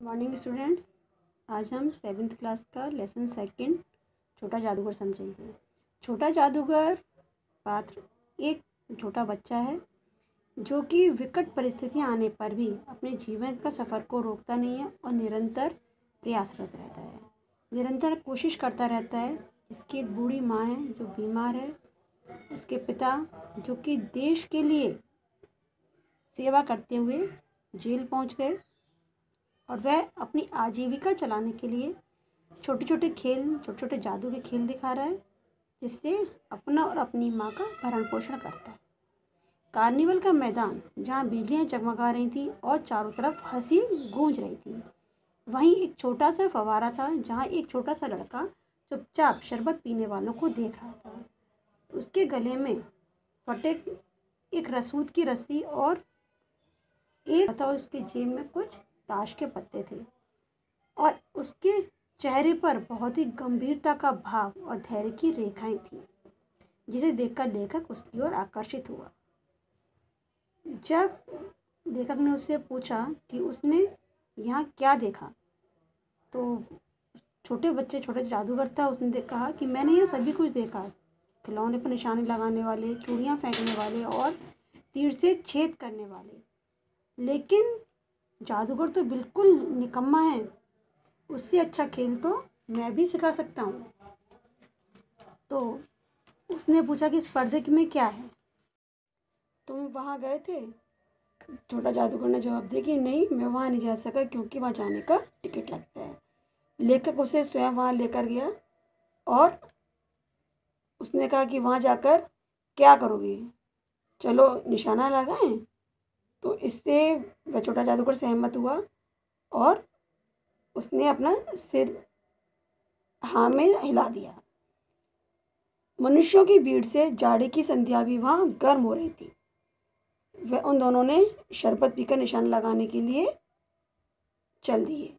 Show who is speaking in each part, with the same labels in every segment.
Speaker 1: Morning students आज हम seventh class का लेसन सेकंड छोटा जादूगर समझेंगे। छोटा जादूगर पात्र एक छोटा बच्चा है, जो कि विकट परिस्थितियाँ आने पर भी अपने जीवन का सफ़र को रोकता नहीं है और निरंतर प्रयासरत रहता है। निरंतर कोशिश करता रहता है, इसकी एक बूढ़ी माँ है जो बीमार है, उसके पिता जो कि देश के लिए सेवा करते हुए जेल पहुँच गए और वह अपनी आजीविका चलाने के लिए छोटे छोटे खेल छोटे छोटे जादू के खेल दिखा रहा है, जिससे अपना और अपनी माँ का भरण पोषण करता है। कार्निवल का मैदान, जहाँ बिजलियाँ जगमगा रही थी और चारों तरफ़ हँसी गूंज रही थी, वहीं एक छोटा सा फवारा था, जहाँ एक छोटा सा लड़का चुपचाप शरबत पीने वालों को देख रहा था। उसके गले में फटे एक रसूद की रस्सी और एक था, उसके जेब में कुछ ताश के पत्ते थे। और उसके चेहरे पर बहुत ही गंभीरता का भाव और धैर्य की रेखाएँ थीं, जिसे देखकर लेखक उसकी ओर आकर्षित हुआ। जब लेखक ने उससे पूछा कि उसने यहाँ क्या देखा तो छोटे बच्चे, छोटे जादूगर था, उसने कहा कि मैंने यह सभी कुछ देखा। खिलौने पर निशाने लगाने वाले, चूड़ियाँ फेंकने वाले और तीर से छेद करने वाले। लेकिन जादूगर तो बिल्कुल निकम्मा है। उससे अच्छा खेल तो मैं भी सिखा सकता हूँ। तो उसने पूछा कि इस पर्दे में क्या है? तुम वहाँ गए थे? छोटा जादूगर ने जवाब दिया कि नहीं, मैं वहाँ नहीं जा सका क्योंकि वहाँ जाने का टिकट लगता है। लेखक उसे स्वयं वहाँ लेकर गया और उसने कहा कि वहाँ जाकर क्या करोगे? चलो निशाना लगाएँ? तो इससे वह छोटा जादूगर सहमत हुआ और उसने अपना सिर हाँ में हिला दिया। मनुष्यों की भीड़ से जाड़े की संध्या भी वहाँ गर्म हो रही थी। वह उन दोनों ने शरबत पीकर निशान लगाने के लिए चल दिए।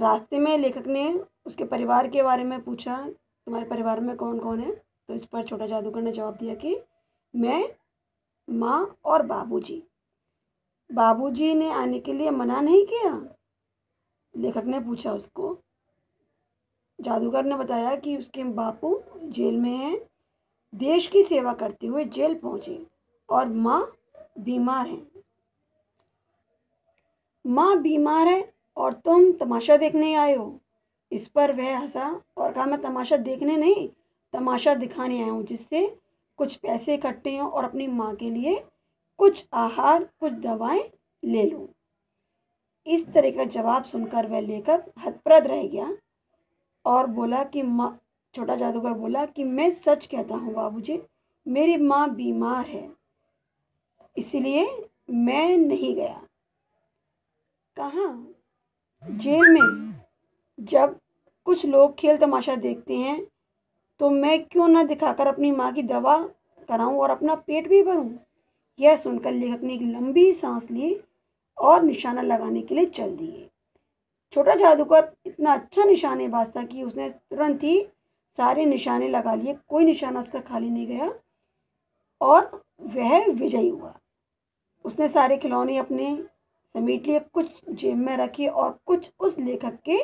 Speaker 1: रास्ते में लेखक ने उसके परिवार के बारे में पूछा, तुम्हारे परिवार में कौन कौन है? तो इस पर छोटा जादूगर ने जवाब दिया कि, मैं माँ और बाबूजी। बाबूजी ने आने के लिए मना नहीं किया? लेखक ने पूछा उसको। जादूगर ने बताया कि उसके बापू जेल में हैं। देश की सेवा करते हुए जेल पहुँचे और माँ बीमार हैं। माँ बीमार है और तुम तमाशा देखने आए हो। इस पर वह हंसा और कहा, मैं तमाशा देखने नहीं, तमाशा दिखाने आया हूँ, जिससे कुछ पैसे इकट्ठे हों और अपनी माँ के लिए कुछ आहार, कुछ दवाएँ ले लूँ। इस तरह का जवाब सुनकर वह लेखक हतप्रद रह गया और बोला कि, माँ, छोटा जादूगर बोला कि, मैं सच कहता हूँ बाबूजी, मेरी माँ बीमार है, इसलिए मैं नहीं गया। कहाँ, जेल में जब कुछ लोग खेल तमाशा देखते हैं तो मैं क्यों ना दिखाकर अपनी माँ की दवा कराऊं और अपना पेट भी भरूं? यह सुनकर लेखक ने एक लंबी सांस ली और निशाना लगाने के लिए चल दिए। छोटा जादूगर इतना अच्छा निशानेबाज था कि उसने तुरंत ही सारे निशाने लगा लिए, कोई निशाना उसका खाली नहीं गया और वह विजयी हुआ। उसने सारे खिलौने अपने समेट लिए, कुछ जेब में रखे और कुछ उस लेखक के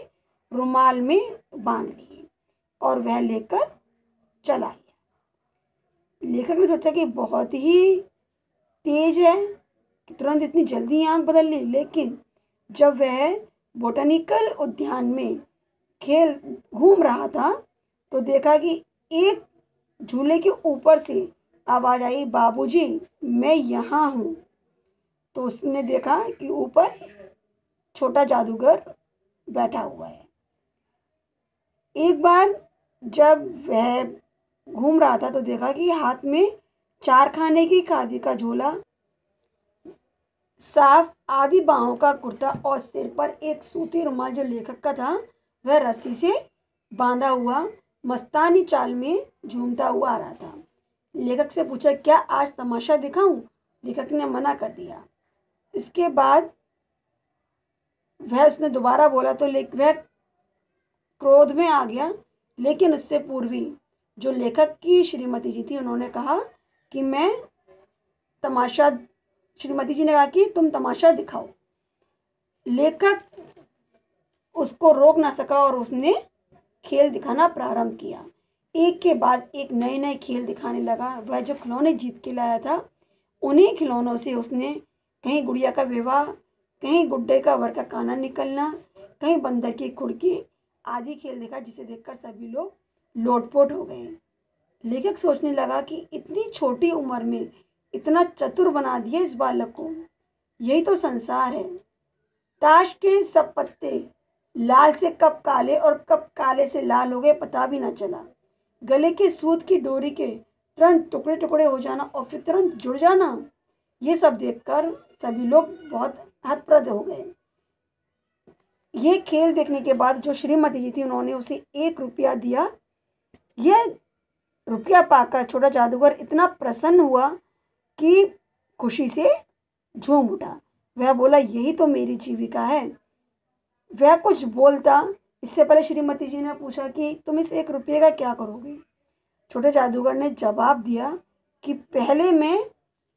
Speaker 1: रुमाल में बाँध लिए और वह लेकर चला गया लेखक ने सोचा कि बहुत ही तेज है कि तुरंत इतनी जल्दी आँख बदल ली, लेकिन जब वह बोटानिकल उद्यान में खेल घूम रहा था तो देखा कि एक झूले के ऊपर से आवाज़ आई, बाबूजी, मैं यहाँ हूँ। तो उसने देखा कि ऊपर छोटा जादूगर बैठा हुआ है। एक बार जब वह घूम रहा था तो देखा कि हाथ में चार खाने की खादी का झोला, साफ़ आधी बाहों का कुर्ता और सिर पर एक सूती रुमाल जो लेखक का था, वह रस्सी से बांधा हुआ मस्तानी चाल में झूमता हुआ आ रहा था। लेखक से पूछा, क्या आज तमाशा दिखाऊँ? लेखक ने मना कर दिया। इसके बाद वह उसने दोबारा बोला तो वह क्रोध में आ गया, लेकिन उससे पूर्वी जो लेखक की श्रीमती जी थी, उन्होंने कहा कि मैं तमाशा, श्रीमती जी ने कहा कि तुम तमाशा दिखाओ। लेखक उसको रोक ना सका और उसने खेल दिखाना प्रारंभ किया। एक के बाद एक नए नए खेल दिखाने लगा। वह जो खिलौने जीत के लाया था, उन्हीं खिलौनों से उसने कहीं गुड़िया का विवाह, कहीं गुड्डे का वर का काना निकलना, कहीं बंदर की खुड़की आदि खेल देखा, जिसे देखकर सभी लोग लोटपोट हो गए। लेखक सोचने लगा कि इतनी छोटी उम्र में इतना चतुर बना दिया इस बालक को। यही तो संसार है। ताश के सब पत्ते लाल से कब काले और कब काले से लाल हो गए, पता भी ना चला। गले के सूत की डोरी के तुरंत टुकड़े टुकड़े हो जाना और फिर तुरंत जुड़ जाना, ये सब देखकर सभी लोग बहुत हतप्रद हो गए। ये खेल देखने के बाद जो श्रीमती जी थी, उन्होंने उसे एक रुपया दिया यह रुपया पाकर छोटा जादूगर इतना प्रसन्न हुआ कि खुशी से झूम उठा। वह बोला, यही तो मेरी जीविका है। वह कुछ बोलता। इससे पहले श्रीमती जी ने पूछा कि, तुम इस एक रुपये का क्या करोगे? छोटे जादूगर ने जवाब दिया कि, पहले मैं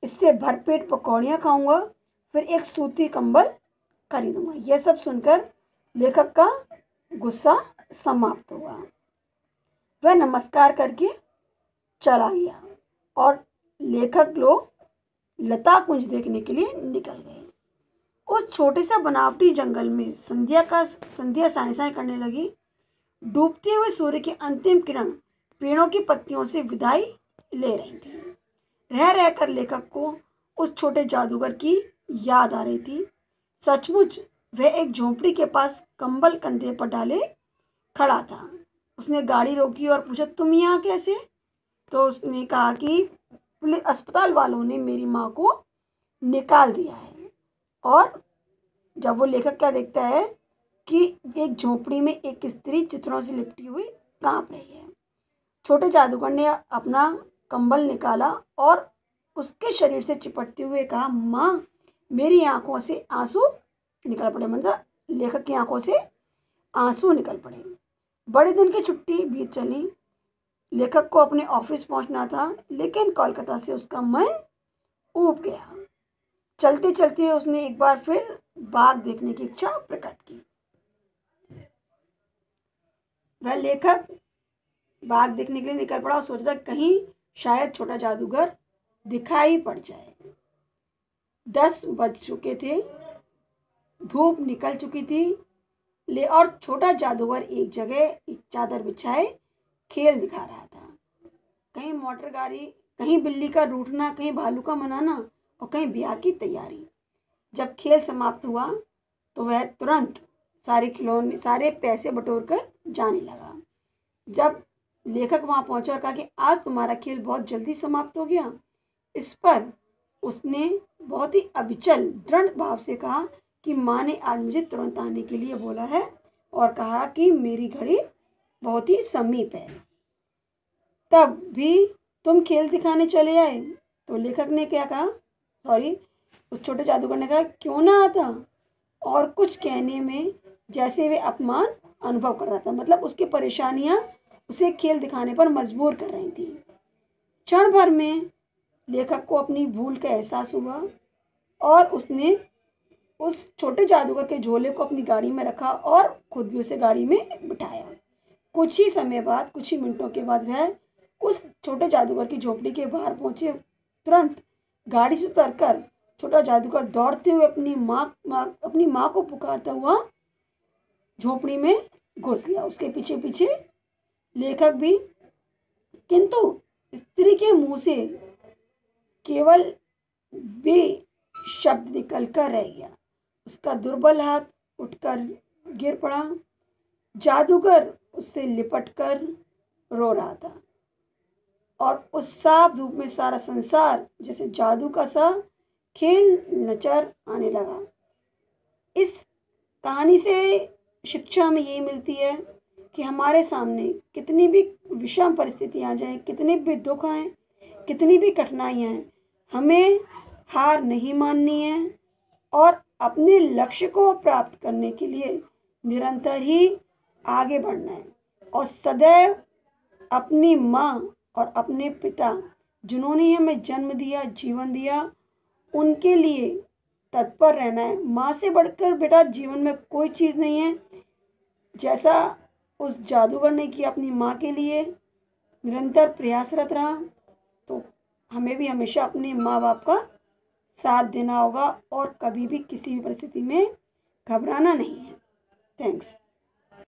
Speaker 1: इससे भरपेट पकौड़ियाँ खाऊँगा, फिर एक सूती कंबल खरीदूँगा। यह सब सुनकर लेखक का गुस्सा समाप्त हुआ। वह नमस्कार करके चला गया और लेखक लोग लता कुंज देखने के लिए निकल गए। उस छोटे से बनावटी जंगल में संध्या का संध्या साए साए करने लगी। डूबते हुए सूर्य की अंतिम किरण पेड़ों की पत्तियों से विदाई ले रही थी। रह रहकर लेखक को उस छोटे जादूगर की याद आ रही थी। सचमुच वह एक झोंपड़ी के पास कंबल कंधे पर डाले खड़ा था। उसने गाड़ी रोकी और पूछा, तुम यहाँ कैसे? तो उसने कहा कि अस्पताल वालों ने मेरी माँ को निकाल दिया है। और जब वो लेखक क्या देखता है कि एक झोपड़ी में एक स्त्री चित्रों से लिपटी हुई काँप रही है। छोटे जादूगर ने अपना कंबल निकाला और उसके शरीर से चिपटते हुए कहा, माँ, मेरी आँखों से आँसू निकल पड़े। मतलब लेखक की आँखों से आँसू निकल पड़े। बड़े दिन की छुट्टी बीत चली। लेखक को अपने ऑफ़िस पहुँचना था, लेकिन कोलकाता से उसका मन ऊब गया। चलते चलते उसने एक बार फिर बाग देखने की इच्छा प्रकट की। वह लेखक बाग देखने के लिए निकल पड़ा और सोच रहा कहीं शायद छोटा जादूगर दिखाई पड़ जाए। दस बज चुके थे, धूप निकल चुकी थी ले और छोटा जादूगर एक जगह, एक चादर बिछाए, खेल दिखा रहा था। कहीं मोटर गाड़ी, कहीं बिल्ली का रूठना, कहीं भालू का मनाना और कहीं ब्याह की तैयारी। जब खेल समाप्त हुआ तो वह तुरंत सारे खिलौने, सारे पैसे बटोर कर जाने लगा। जब लेखक वहाँ पहुँचा और कहा कि आज तुम्हारा खेल बहुत जल्दी समाप्त हो गया, इस पर उसने बहुत ही अविचल, दृढ़ भाव से कहा कि माँ ने आज मुझे तुरंत आने के लिए बोला है और कहा कि मेरी घड़ी बहुत ही समीप है। तब भी तुम खेल दिखाने चले आए? तो लेखक ने क्या कहा? सॉरी उस छोटे जादूगर ने कहा, क्यों ना आता? और कुछ कहने में जैसे वे अपमान अनुभव कर रहा था मतलब उसकी परेशानियाँ उसे खेल दिखाने पर मजबूर कर रही थी। क्षण भर में लेखक को अपनी भूल का एहसास हुआ और उसने उस छोटे जादूगर के झोले को अपनी गाड़ी में रखा और खुद भी उसे गाड़ी में बिठाया। कुछ ही समय बाद, कुछ ही मिनटों के बाद वह उस छोटे जादूगर की झोपड़ी के बाहर पहुँचे। तुरंत गाड़ी से उतर कर छोटा जादूगर दौड़ते हुए अपनी माँ माँ, अपनी माँ को पुकारता हुआ झोपड़ी में घुस गया। उसके पीछे पीछे लेखक भी। किंतु स्त्री के मुँह से केवल बे शब्द निकल कर रह गया। उसका दुर्बल हाथ उठकर गिर पड़ा। जादूगर उससे लिपट कर रो रहा था और उस साफ़ धूप में सारा संसार जैसे जादू का सा खेल नचर आने लगा। इस कहानी से शिक्षा हमें यही मिलती है कि हमारे सामने कितनी भी विषम परिस्थितियाँ आ जाए, कितने भी दुख आए, कितनी भी कठिनाइयाँ हैं हमें हार नहीं माननी है और अपने लक्ष्य को प्राप्त करने के लिए निरंतर ही आगे बढ़ना है। और सदैव अपनी माँ और अपने पिता, जिन्होंने हमें जन्म दिया, जीवन दिया, उनके लिए तत्पर रहना है। माँ से बढ़कर बेटा जीवन में कोई चीज़ नहीं है। जैसा उस जादूगर ने किया अपनी माँ के लिए, निरंतर प्रयासरत रहा तो हमें भी हमेशा अपने माँ बाप का साथ देना होगा और कभी भी किसी भी परिस्थिति में घबराना नहीं है। थैंक्स